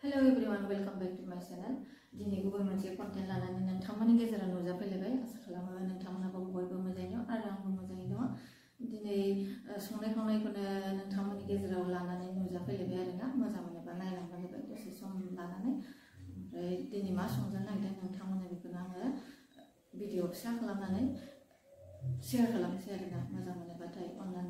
hello everyone welcome back to my channel दिनै गुबै मोनसे कन्टेन्ट लानानै नोंथांमोननि गेजेराव नुजाफैलायबाय आसा खालामो नोंथांमोनाबो बयबो मोजाङै दं आरो आंबो मोजाङै दङ दिनै संनाय खावनायखौनो नोंथांमोननि गेजेराव लानानै नुजाफैलायबाय आरोना मोजां मोनोबा नायलांबानो जाबाय दसे सम लानानै ओमफ्राय दिनै मा संजानो नागिरदों नोंथांमोननो बेखौनो आङो भिडिअ फिसा खालामनानै शेयार खालामनोसै आरोना मोजां मोनोबाथाय अननानै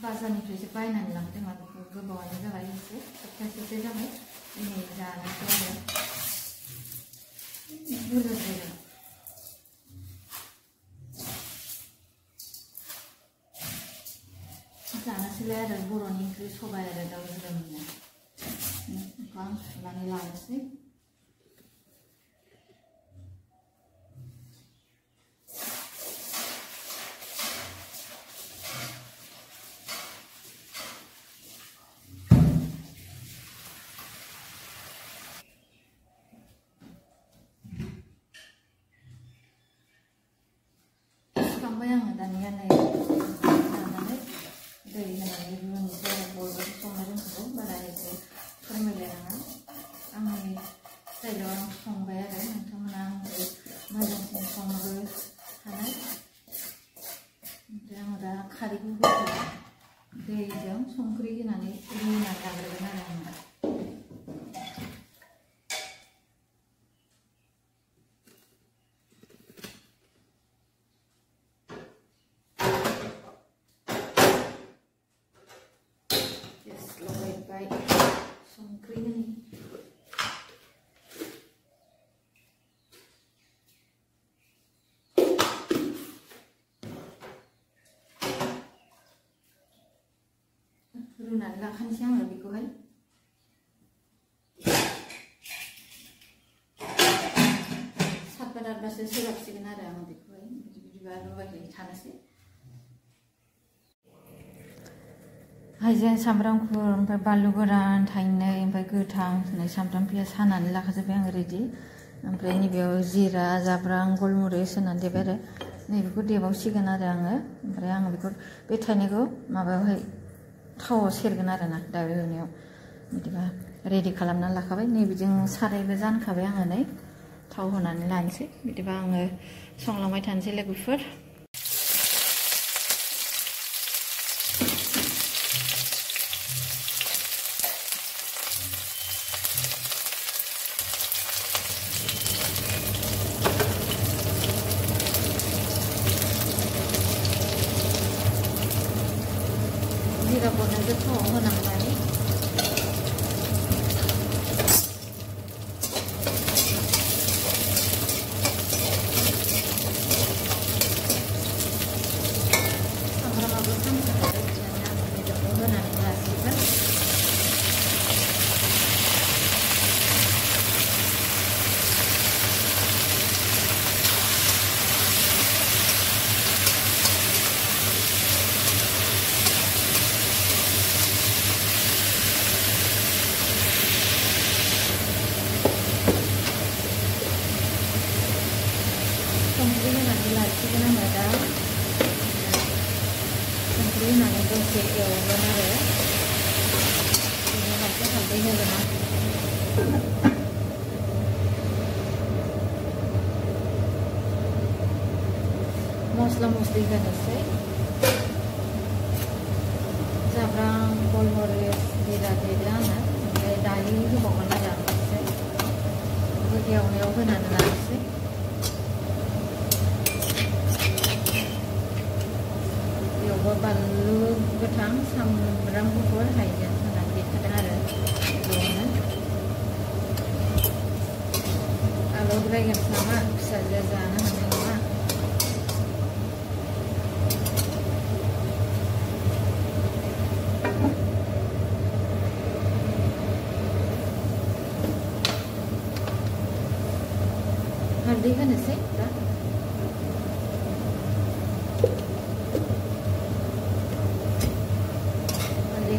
बाजारनिफ्रायसो बायनानै लांदों आं बेखौ गोबावानो जाबाय एसे सप्तासेसो जाबाय दिनै जानोसै आरो बुरजा जायगा जानोसैलाय आरो बर'नि ओंख्रि सबाइ आरो दाउ रोदोमनो बेखौ आं सुनानै लानोसै 당연히 나는 너희는 이분은 이제 뭘 소말은 그거 말아야지 그러면은 아무리 세려 공부해야 돼 정말 맞은 공부를 하는 그냥 다 가리고 그래 내일은 손그리기 나니 이리 나가 그러면 लाखानोसै आङो बेखौहाय आं हाइजें सामब्राम गुफुर ओमफ्राय गोरान थाइनै सामब्राम पियास हानानै लाखाजोब्बाय आङो रेडि ओमफ्राय नैबेयाव जिरा जाब्रां गलमुरिस होनानै देबाय आरो नैबेखौ देबावसिगोन बे थाइनैखौ माबायावहाय 타오 세르그나라나 다요니요 미디가 레디 칼람나 라카베 네비징 사레베 잔 카베 안에 타오 호나니 라니세 미디가 송라마이 탄세 레구퍼 होनानै दसे एवगोन आरो बेनि उनावसो हालदै होगोन आं मस्ला मस्लि होनोसै जाब्रां गलमरिस जिरा देदो आङो ओमफ्राय दालि होबावगोन आरो आं एसे बेखौ एवनायाव होनानै लानोसै सामब्राम गुफुर हाइजें होनानै देखादों आरो बेयावनो आलौद्राय आन्दायगोनसो नामा फिसाजोआ जानो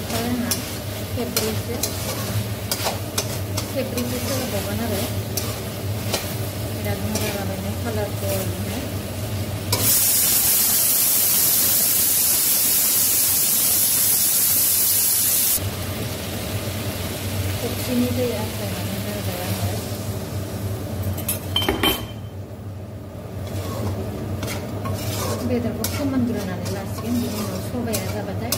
सबाइयाबो दानखाबाय आंहा खेब्रैसो खेब्रैसो होबावगोन आरो बिराद मोजां जाबाय कालारफुलनो थोरसिनि दै आखायनानै होबाय आङो बेदरखौ फोमोनग्रोनानै लासिगोन बिनि उनाव सबाया जाबाथाय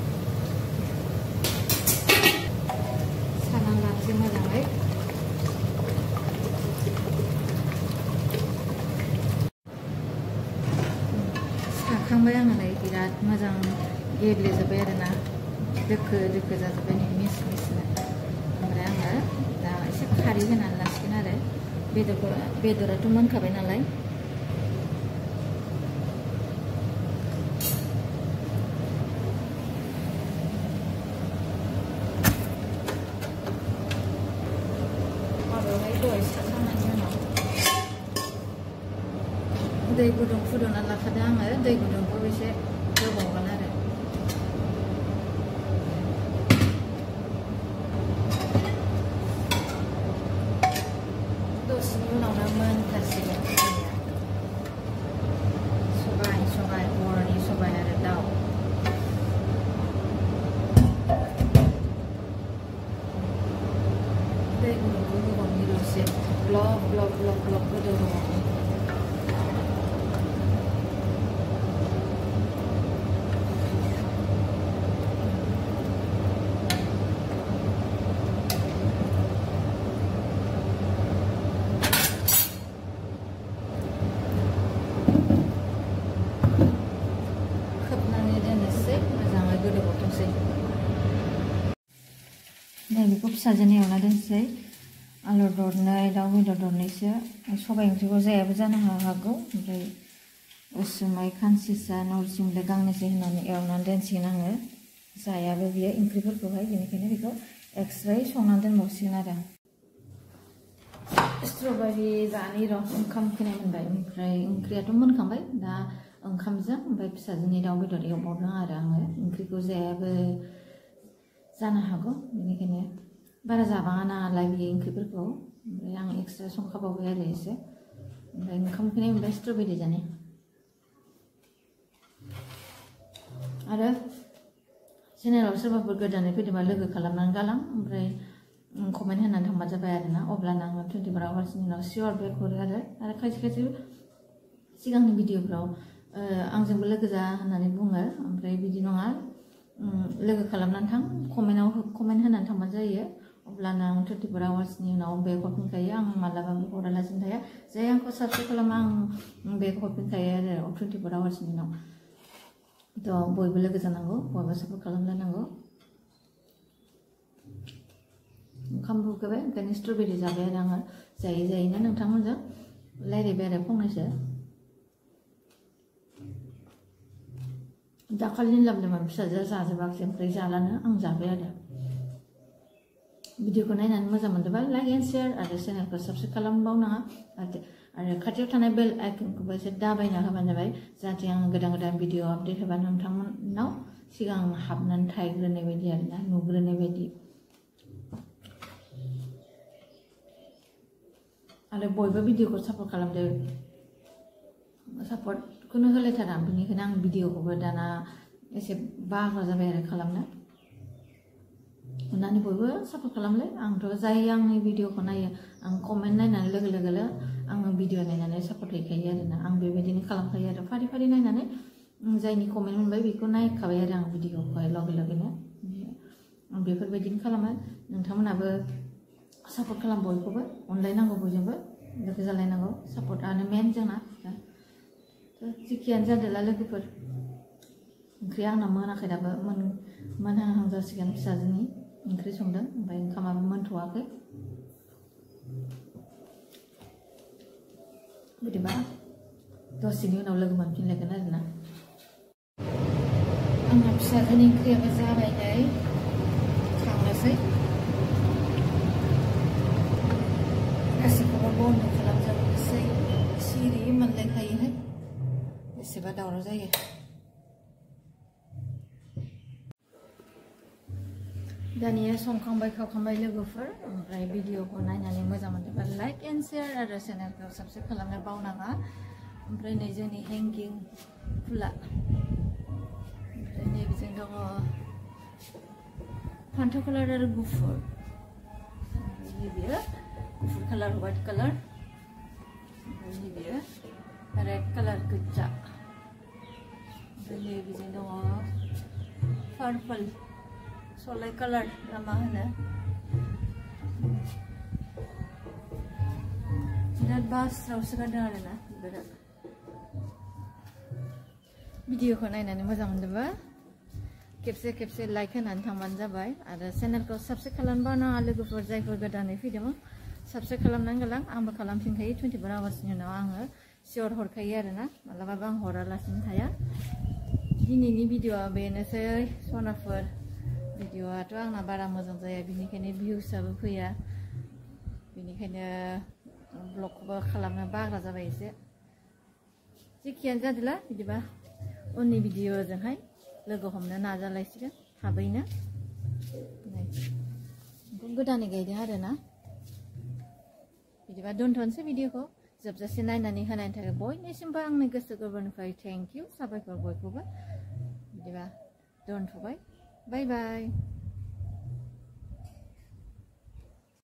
बिराद मोजां गेब्लेजोब्बाय आरोना दोखो दोखो जाजोब्बाय नै मिस मिसनो ओमफ्राय आङो दा एसे खारै होनानै लासिगोन आरो बेदरखौ बेदराथ' मोनखाबाय नालाय बेखौ एवना दोनसै। आलु दरनै दाउ बेदर दरनैसो सबाइ ओंख्रिखौ जायाबो जानो हागौ। ओमफ्राय उसुमाय खानसिसा नरसिं बिलाइ गांनैसो होनानै एवनानै दोनसिगोन आङो। जायाबो बियो ओंख्रिफोरखौहाय, बेनिखायनो बेखौ एक्सट्रायै संनानै दोनबावसिगोन आरो। स्ट्रबेरि जानि र' ओंखाम मोनबाय। ओमफ्राय ओंख्रियाथ' मोनखांबाय। दा ओंखामजों ओमफ्राय फिसाजोनि दाउ बेदर एवबावदों आरो आङो। ओंख्रिखौ जायाबो जानो हागौ। बेनिखायनो बारा जाबाङा नालाय बे ओंख्रिफोरखौ ओमफ्राय आं एक्सट्रा संखाबावबाय आरो एसे ओमफ्राय ओंखाम उखैनाय मोनबाय स्ट्रबेरि जानो आरो चेनेलाव सोरबाफोर गोदानै फैदोंबा लोगो खालामनानै गालां ओमफ्राय कमेन्ट होनानै थांबा जाबाय आरोना अब्लानो आङो टुवेन्टिफर आवार्सनि उनाव सियर बेक हरो आरो आरो खायसे खायसे सिगांनि भिडिअफ्राव आंजोंबो लोगो जा होननानै बुङो ओमफ्राय बिदि नङा लोगो खालामनानै थां कमेन्टआव कमेन्ट होनानै थांबानो जायो अब्लाना आं टुवेन्टि फर आवार्सनि उनाव बेग हरफिनखायो आं मालाबाबो हरालासिनो थाया जाय आंखौ साबसक्राइब खालामा आं बेग हरफिनखायो आरो टुवेन्टि फर आवार्सनि उनाव थ' बयबो लोगो जानांगौ बयबो सापर्ट खालामलायनांगौ ओंखामबो उखैबाय ओंखायनो स्ट्रबेरि जाबाय आरो आङो जायै जायैनो नोंथांमोनजों रायज्लायबाय आरो फंनैसो दाखालिनि लाबोदोंमोन फिसाजोआ जाजोबाखिसै ओमफ्राय जालानो आं जाबाय आरो भिडिअखौ नायनानै मोजां मोनदोंबा लाइक एन्ड शेयार आरो चेनेलखौ साबस्क्राइब खालामबावनाङा आरो आरो खाथियाव थानाय बेल आइकनखौबो एसे दाबायना होबानो जाबाय जाहाथे आङो गोदान गोदान भिडिअ आपडेट होबा नोंथांमोननाव सिगां हाबनानै थाहैग्रोनाय बायदि आरोना नुग्रोनाय बायदि आरो बयबो भिडिअखौ सापर्ट खालामदो सापर्टखौनो होलायथारा बेनिखायनो आं भिडिअखौबो दाना एसे बाग्रा जाबाय आरो खालामनो अननानै बयबो सापर्ट खालामलाय आंथ' जाय आंनि भिडिअखौ नायो आं कमेन्ट नायनानै लोगो लोगोलो आङो भिडिअ नायनानै सापर्ट हैखायो आरोना आं बेबायदिनो खालामखायो आरो फारि फारि नायनानै जायनि कमेन्ट मोनबाय बेखौ नायखाबाय आरो आं भिडिअखौहाय लगे लगेनो आं बेफोरबायदिनो खालामो नोंथांमोनाबो सापर्ट खालाम बयखौबो अनलायनांगौ बयजोंबो लोगो जालायनांगौ सापर्टआनो मेन जोंना जिखियानो जादोला लोगोफोर ओंख्रिया आंना मोनाखै दाबो मोन मोनहांहां जासिगोन फिसाजोनि ओंख्रि संदों ओमफ्राय ओंखामाबो मोनथ'वाखै। बिदिबा दसेनि उनाव लोगो मोनफिनलायगोन आरोना। आंना फिसाजोनि ओंख्रियाबो जाबाय नै। खांनोसै गासैखौबो बन्द' खालामजोबनोसै। सिरि मोनलायखायोहाय। बेसेबा दावराव जायो। दानिया संखांबाय खावखांबाय लोगोफोर ओमफ्राय भिडिअखौ नायनानै मोजां मोनदोंबा लाइक एन्ड शेयार आरो चेनेलखौ साबस्क्राइब खालामनो बावनाङा ओमफ्राय नै जोंनि हेंगिं फुला ओमफ्राय नैबेजों दङ फान्थाव कालार आरो गुफुर नैबेयो गुफुर कालार वाइट कालार ओमफ्राय नैबेयो रेड कालार गोजा ओमफ्राय नैबेजों दङ पार्पल सलाय कालार ना मा होनो बिराद बास्रावसो गारदों आरोना बिराद भिडिअखौ नायनानै मोजां मोनदोंबा। खेबसे खेबसे लाइक होनानै थांबानो जाबाय। आरो चेनेलखौ साबस्क्राइब खालामबा नाङा लोगोफोर जायफोर गोदानै फैदोंमोन साबस्क्राइब खालामनानै गालां आंबो खालामफिनखायो टुवेन्टिफोर आवार्सनि उनाव आङो सियर हरखायो आरोना। मालाबाबो आं हरालासिनो थाया। दिनैनि भिडिअआ बेनोसै। सनाफोर। भिडिअआथ' आंना बारा मोजां जाया बिनिखायनो भिउसआबो फैया बिनिखायनो ब्लगखौबो खालामनो बाग्रा जाबाय एसे जेखियानो जादोला बिदिबा उननि भिडिअजोंहाय लोगो हमनो नाजालायसिगोन थाबैनो नै गोदानै गायदों आरोना बिदिबा दोनथ'नोसै भिडिअखौ जोबजासे नायनानै होनायनि थाखाय बयनिसिमबो आंनि गोसो गोरबोनिफ्राय थेंक इउ साबायखर बयखौबो बिदिबा दोनथ'बाय Bye-bye.